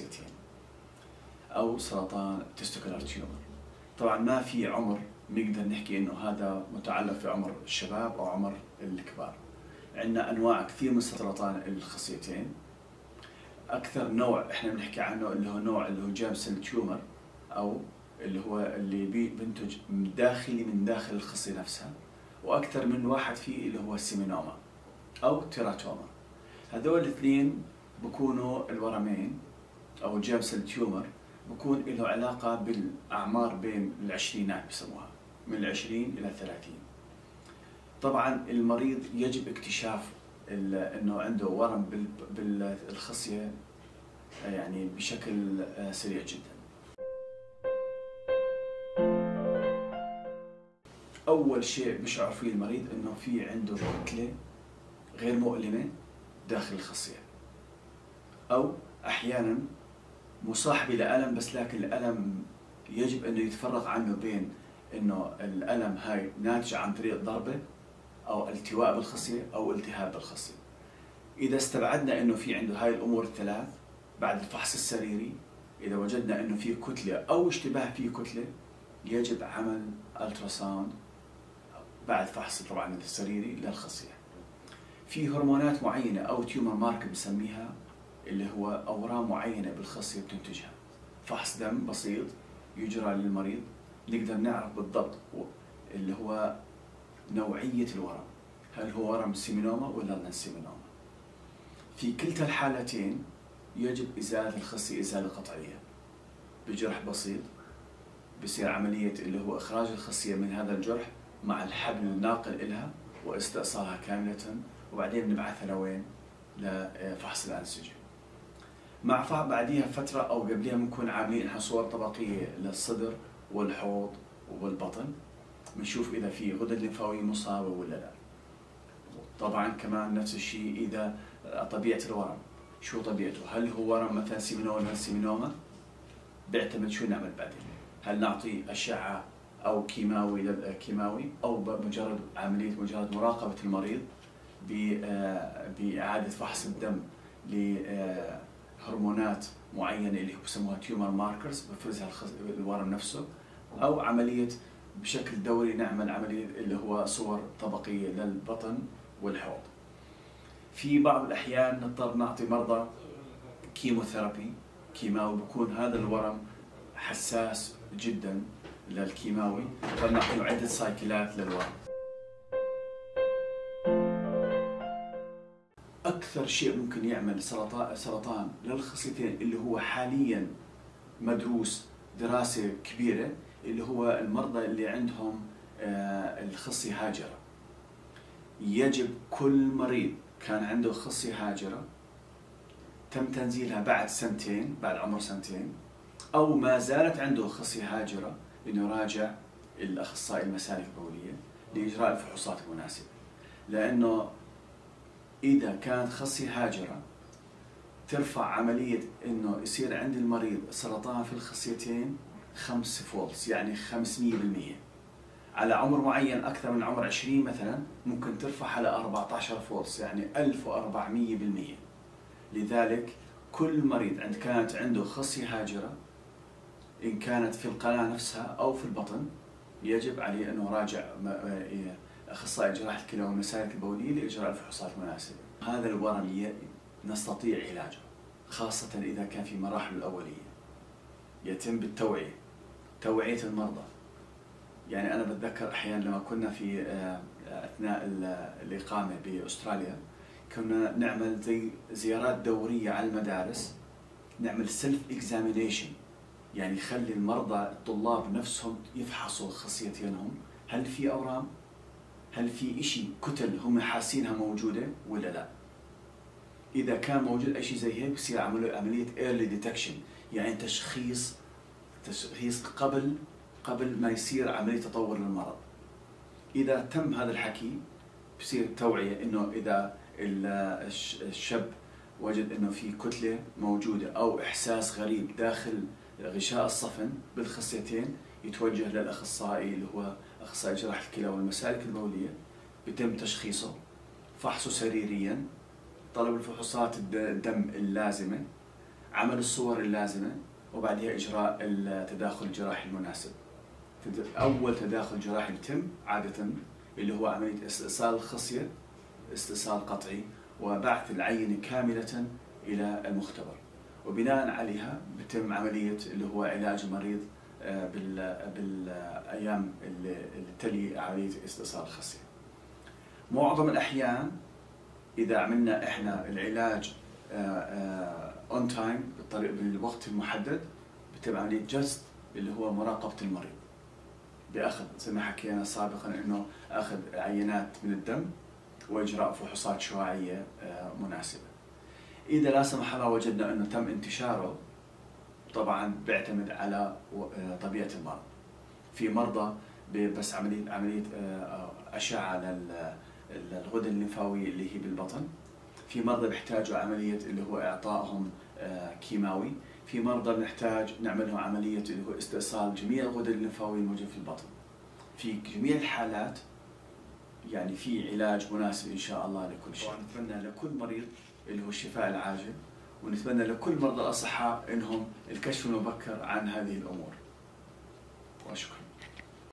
الخصيتين أو سرطان testicular tumor. طبعا ما في عمر نقدر نحكي إنه هذا متعلق في عمر الشباب أو عمر الكبار. عندنا أنواع كثير من سرطان الخصيتين أكثر نوع إحنا بنحكي عنه اللي هو نوع اللي هو germ tumor أو اللي هو اللي بينتج داخلي من داخل الخصيه نفسها. وأكثر من واحد فيه اللي هو ال seminoma أو تيراتوما. هذول الاثنين بكونوا الورمين أو سيل تيومر بكون له علاقة بالأعمار بين العشرينات بسموها من العشرين إلى الثلاثين. طبعا المريض يجب اكتشاف إنه عنده ورم بالخصية يعني بشكل سريع جدا. أول شيء بيشعر فيه المريض إنه في عنده كتلة غير مؤلمة داخل الخصية. أو أحيانا مصاحبه لألم بس لكن الألم يجب أنه يتفرق عنه بين إنه الألم هاي ناتج عن طريق ضربة أو التواء بالخصية أو التهاب بالخصية. إذا استبعدنا إنه في عنده هاي الأمور الثلاث بعد الفحص السريري إذا وجدنا إنه في كتلة أو اشتباه في كتلة يجب عمل ultrasound بعد فحص طبعا السريري للخصية. في هرمونات معينة أو tumor marker بنسميها اللي هو أورام معينة بالخصيه بتنتجها. فحص دم بسيط يجرى للمريض. نقدر نعرف بالضبط اللي هو نوعية الورم. هل هو ورم seminoma ولا non-seminoma؟ في كلتا الحالتين يجب إزالة الخصية إزالة قطعية. بجرح بسيط بصير عملية اللي هو إخراج الخصية من هذا الجرح مع الحبل الناقل إلها واستئصالها كاملة. وبعدين بنبعثها لوين؟ لفحص الأنسجة. مع بعديها فترة أو قبلها بنكون عاملين حصور طبقية للصدر والحوض والبطن. بنشوف إذا في غدد لمفاويه مصابة ولا لا. طبعا كمان نفس الشيء إذا طبيعة الورم. شو طبيعته؟ هل هو ورم مثلا seminoma؟ seminoma؟ بيعتمد شو نعمل بعدين. هل نعطي أشعة أو كيماوي كيماوي أو مجرد عملية مجرد مراقبة المريض بإعادة فحص الدم لهرمونات معينة اللي بسموها tumor markers بفرزها الورم نفسه أو عملية بشكل دوري نعمل عملية اللي هو صور طبقية للبطن والحوض. في بعض الأحيان نضطر نعطي مرضى chemotherapy كيماوي بكون هذا الورم حساس جدا للكيماوي فنعطيه عدة cycle ات للورم. أكثر شيء ممكن يعمل سرطان سرطان للخصيتين اللي هو حاليا مدروس دراسة كبيرة اللي هو المرضى اللي عندهم آه، الخصية هاجرة. يجب كل مريض كان عنده خصية هاجرة تم تنزيلها بعد سنتين بعد عمر سنتين أو ما زالت عنده خصية هاجرة إنه يراجع الأخصائي المسالك البولية لإجراء الفحوصات المناسبة. لأنه إذا كانت خصية هاجرة ترفع عملية إنه يصير عند المريض سرطان في الخصيتين خمس folds يعني 500% على عمر معين أكثر من عمر 20 مثلا ممكن ترفع على 14 folds يعني 1400% لذلك كل مريض عند كانت عنده خصية هاجرة إن كانت في القناة نفسها أو في البطن يجب عليه أنه يراجع أخصائي جراحة الكلى والمسالك البولية لإجراء الفحوصات المناسبة. هذا الورم نستطيع علاجه خاصة إذا كان في مراحل الأولية. يتم بالتوعية توعية المرضى. يعني أنا بتذكر أحيانا لما كنا في آه، أثناء الإقامة بأستراليا كنا نعمل زي زيارات دورية على المدارس نعمل self examination يعني خلي المرضى الطلاب نفسهم يفحصوا خصيتينهم هل في أورام؟ هل في إشي كتل هم حاسينها موجودة ولا لا؟ إذا كان موجود أي شيء زي هيك بصير عملوا عملية early detection يعني تشخيص تشخيص قبل قبل ما يصير عملية تطور للمرض. إذا تم هذا الحكي بصير توعية إنه إذا الشاب وجد إنه في كتلة موجودة أو إحساس غريب داخل غشاء الصفن بالخصيتين يتوجه للأخصائي اللي هو أخصائي جراحة الكلى والمسالك البولية بيتم تشخيصه فحصه سريريا طلب الفحوصات الدم اللازمة عمل الصور اللازمة وبعدها إجراء التداخل الجراحي المناسب. أول تداخل جراحي يتم عادة اللي هو عملية استئصال الخصيه استئصال قطعي وبعث العينة كاملة إلى المختبر. وبناء عليها بتم عملية اللي هو علاج المريض بالأيام اللي تلي عمليه استئصال الخصيه. معظم الأحيان إذا عملنا إحنا العلاج on time بالطريق بالوقت المحدد بتم عمليه just اللي هو مراقبة المريض بأخذ زي ما حكينا سابقا إنه أخذ عينات من الدم وإجراء فحوصات شعاعية آه، مناسبة. إذا لا سمح الله وجدنا إنه تم انتشاره طبعا بيعتمد على آه، طبيعة المرض. في مرضى بس عمليه عملية آه، أشعة للغدد الليمفاوية اللي هي بالبطن. في مرضى بيحتاجوا عملية اللي هو إعطائهم كيماوي، في مرضى بنحتاج نعمل لهم عملية اللي هو استئصال جميع الغدد الليمفاوية الموجودة في البطن. في جميع الحالات يعني في علاج مناسب إن شاء الله لكل شيء نتمنى لكل مريض اللي هو الشفاء العاجل ونتمنى لكل مرضى الاصحاء إنهم الكشف المبكر عن هذه الأمور. واشكر